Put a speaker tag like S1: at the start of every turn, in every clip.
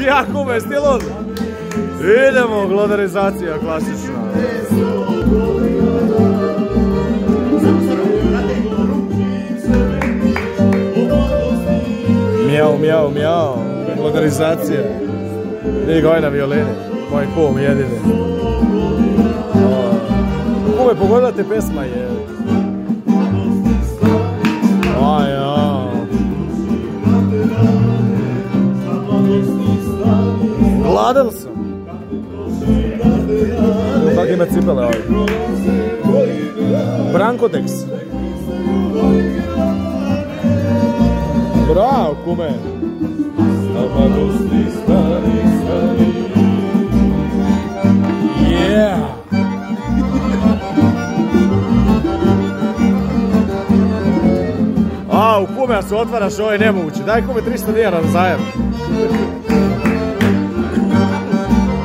S1: Ja kume, stilon. Idemo, glodarizacija klasična. Mjau, mjau, mjau. Glodarizacija. Ga ovaj na violini. Moj kum jedini. Kume, pogodila te pesma je. Gladan sam. Kako ima cipele ovaj? Brankotex. Bravo, kume. Yeah. A, u kume, a se otvaraš, ovo je nemoguće. Daj kume 300 dinara na zajem.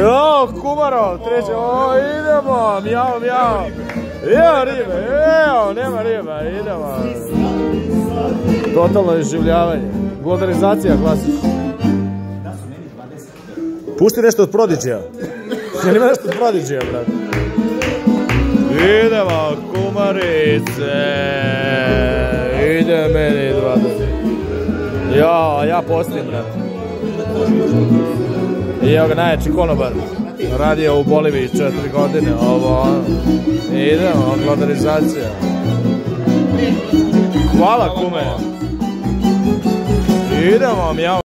S1: Jo, Kumaro, treće, o, idemo, mjau, mjau. Evo ribe, evo, nema riba, idemo. Totalno iživljavanje. Glodarizacija klasična. Pusti nešto od Prodiđija. Jel ima nešto od Prodiđija, brate? Idemo, kumarice. Ide meni 20. Ja, ja postim, brate. I evo ga najjači konobar. Radio u Boliviji četiri godine. Ovo, ono. Idemo, glodarizacija. Hvala kume. Idemo, mjau.